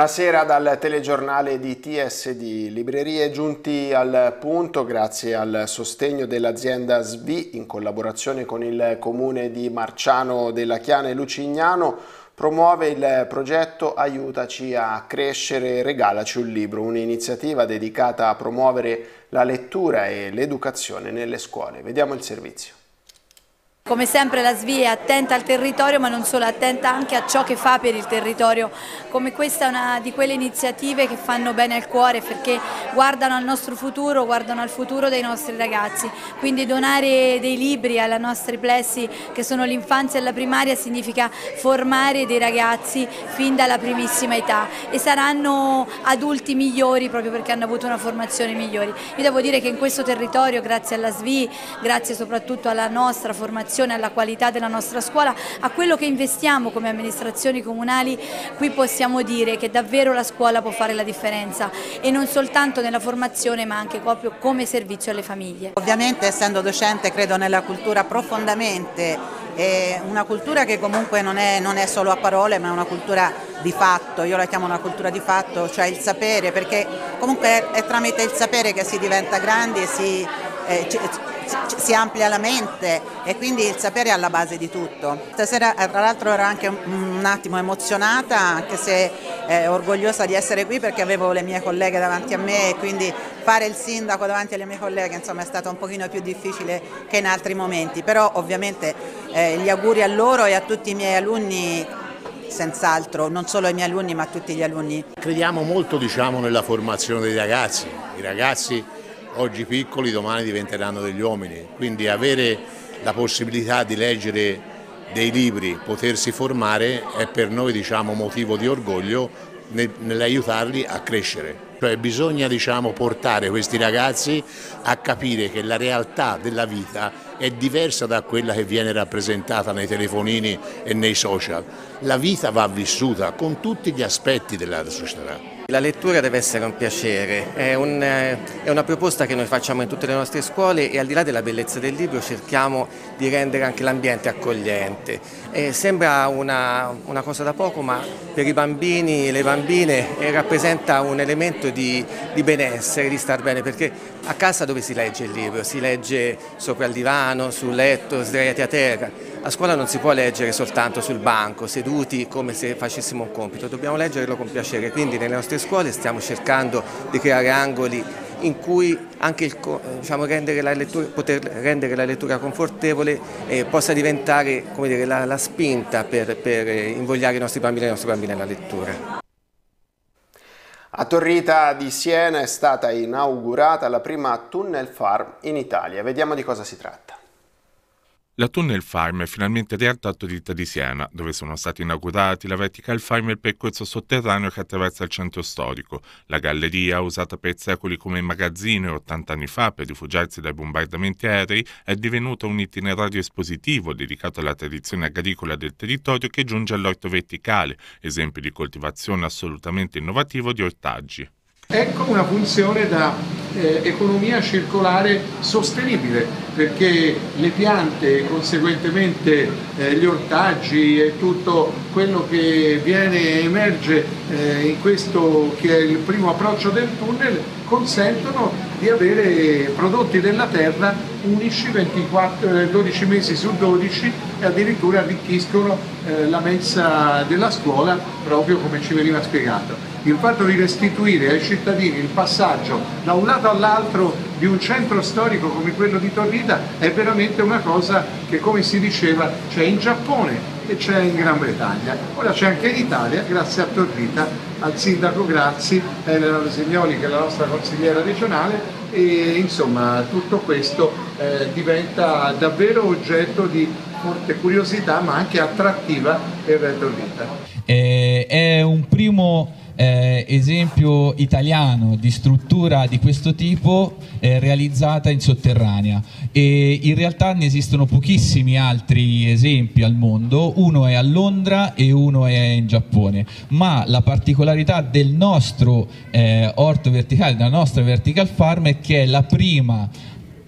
Buonasera dal telegiornale di TSD. Librerie giunti al punto grazie al sostegno dell'azienda SVI in collaborazione con il comune di Marciano della Chiana e Lucignano promuove il progetto Aiutaci a crescere, regalaci un libro, un'iniziativa dedicata a promuovere la lettura e l'educazione nelle scuole. Vediamo il servizio. Come sempre la SVI è attenta al territorio ma non solo, attenta anche a ciò che fa per il territorio, come questa è una di quelle iniziative che fanno bene al cuore perché guardano al nostro futuro, guardano al futuro dei nostri ragazzi, quindi donare dei libri ai nostri plessi che sono l'infanzia e la primaria significa formare dei ragazzi fin dalla primissima età e saranno adulti migliori proprio perché hanno avuto una formazione migliore. Io devo dire che in questo territorio grazie alla SVI, grazie soprattutto alla nostra formazione, alla qualità della nostra scuola, a quello che investiamo come amministrazioni comunali, qui possiamo dire che davvero la scuola può fare la differenza e non soltanto nella formazione ma anche proprio come servizio alle famiglie. Ovviamente essendo docente credo nella cultura profondamente, è una cultura che comunque non è, non è solo a parole ma è una cultura di fatto, io la chiamo una cultura di fatto, cioè il sapere, perché comunque è tramite il sapere che si diventa grandi e si, eh, si amplia la mente e quindi il sapere è alla base di tutto. Stasera eh, tra l'altro ero anche un attimo emozionata, anche se eh, orgogliosa di essere qui perché avevo le mie colleghe davanti a me e quindi fare il sindaco davanti alle mie colleghe insomma, è stato un pochino più difficile che in altri momenti, però ovviamente eh, gli auguri a loro e a tutti i miei alunni senz'altro, non solo ai miei alunni ma a tutti gli alunni. Crediamo molto diciamo, nella formazione dei ragazzi, i ragazzi oggi piccoli domani diventeranno degli uomini, quindi avere la possibilità di leggere dei libri, potersi formare è per noi diciamo, motivo di orgoglio nell'aiutarli a crescere. Cioè bisogna diciamo, portare questi ragazzi a capire che la realtà della vita è diversa da quella che viene rappresentata nei telefonini e nei social. La vita va vissuta con tutti gli aspetti della società. La lettura deve essere un piacere, è, un, è, una proposta che noi facciamo in tutte le nostre scuole e al di là della bellezza del libro cerchiamo di rendere anche l'ambiente accogliente. E sembra una, una, cosa da poco ma per i bambini e le bambine eh, rappresenta un elemento di, di benessere, di star bene perché a casa dove si legge il libro? Si legge sopra il divano, sul letto, sdraiati a terra. A scuola non si può leggere soltanto sul banco, seduti come se facessimo un compito, dobbiamo leggerlo con piacere, quindi nelle nostre scuole stiamo cercando di creare angoli in cui anche il, diciamo, rendere lettura, poter rendere la lettura confortevole eh, possa diventare dire, la, la, spinta per, per invogliare i nostri bambini e le nostre bambine alla lettura. A Torrita di Siena è stata inaugurata la prima tunnel farm in Italia. Vediamo di cosa si tratta. La Tunnel Farm è finalmente realtà a Torrita di Siena, dove sono stati inaugurati la Vertical Farm e il percorso sotterraneo che attraversa il centro storico. La galleria, usata per secoli come magazzino e 80 anni fa per rifugiarsi dai bombardamenti aerei, è divenuta un itinerario espositivo dedicato alla tradizione agricola del territorio che giunge all'orto verticale, esempio di coltivazione assolutamente innovativo di ortaggi. Ecco una funzione da eh, economia circolare sostenibile perché le piante e conseguentemente eh, gli ortaggi e tutto quello che viene emerge eh, in questo che è il primo approccio del tunnel consentono di avere prodotti della terra unici 24, 12 eh, mesi su 12 e addirittura arricchiscono eh, la mensa della scuola proprio come ci veniva spiegato il fatto di restituire ai cittadini il passaggio da un lato all'altro di un centro storico come quello di Torrita è veramente una cosa che come si diceva c'è in Giappone e c'è in Gran Bretagna. Ora c'è anche in Italia, grazie a Torrita, al sindaco Grazzi, Elena Rosignoli che è la nostra consigliera regionale e insomma tutto questo eh, diventa davvero oggetto di forte curiosità ma anche attrattiva per Torrita. Eh, è un primo eh, esempio italiano di struttura di questo tipo eh, realizzata in sotterranea. E in realtà ne esistono pochissimi altri esempi al mondo, uno è a Londra e uno è in Giappone, ma la particolarità del nostro eh, orto verticale, della nostra vertical farm è che è la prima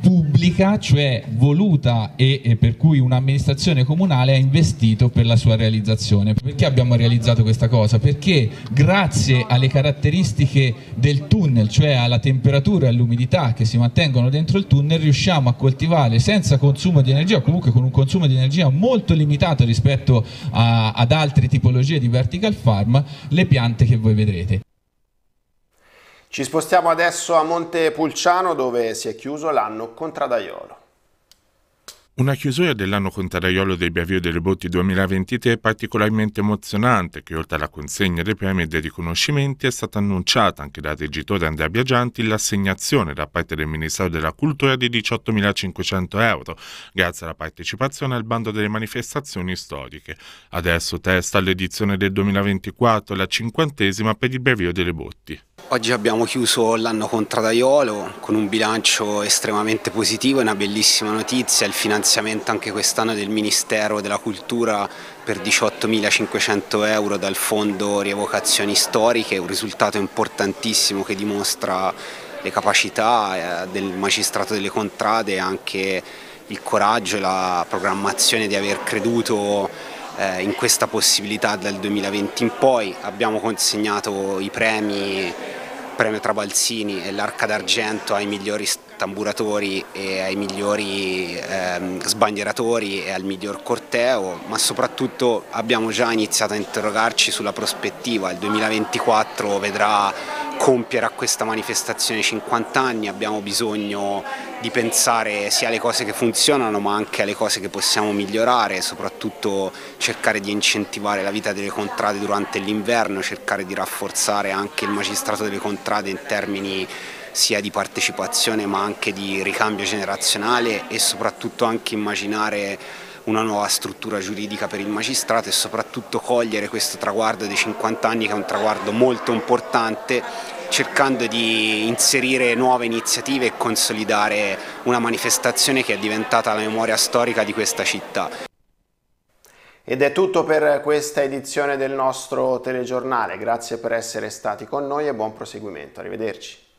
pubblica, cioè voluta e, e per cui un'amministrazione comunale ha investito per la sua realizzazione. Perché abbiamo realizzato questa cosa? Perché grazie alle caratteristiche del tunnel, cioè alla temperatura e all'umidità che si mantengono dentro il tunnel, riusciamo a coltivare senza consumo di energia o comunque con un consumo di energia molto limitato rispetto a, ad altre tipologie di vertical farm le piante che voi vedrete. Ci spostiamo adesso a Montepulciano dove si è chiuso l'anno contradaiolo. Una chiusura dell'anno contrariolo dei Biavio delle Botti 2023 particolarmente emozionante che oltre alla consegna dei premi e dei riconoscimenti è stata annunciata anche dal reggitore Andrea Biagianti l'assegnazione da parte del Ministero della Cultura di 18.500 euro grazie alla partecipazione al bando delle manifestazioni storiche. Adesso testa l'edizione del 2024, la cinquantesima per il Biavio delle Botti. Oggi abbiamo chiuso l'anno contradaiolo con un bilancio estremamente positivo e una bellissima notizia, il finanziamento anche quest'anno del Ministero della Cultura per 18.500 euro dal Fondo Rievocazioni Storiche, un risultato importantissimo che dimostra le capacità eh, del magistrato delle contrade e anche il coraggio e la programmazione di aver creduto eh, in questa possibilità dal 2020 in poi. Abbiamo consegnato i premi premio Trabalzini e l'Arca d'Argento ai migliori tamburatori e ai migliori ehm, sbandieratori e al miglior corteo, ma soprattutto abbiamo già iniziato a interrogarci sulla prospettiva, il 2024 vedrà compiere a questa manifestazione 50 anni, abbiamo bisogno di pensare sia alle cose che funzionano ma anche alle cose che possiamo migliorare, soprattutto cercare di incentivare la vita delle contrade durante l'inverno, cercare di rafforzare anche il magistrato delle contrade in termini sia di partecipazione ma anche di ricambio generazionale e soprattutto anche immaginare una nuova struttura giuridica per il magistrato e soprattutto cogliere questo traguardo dei 50 anni che è un traguardo molto importante cercando di inserire nuove iniziative e consolidare una manifestazione che è diventata la memoria storica di questa città. Ed è tutto per questa edizione del nostro telegiornale, grazie per essere stati con noi e buon proseguimento, arrivederci.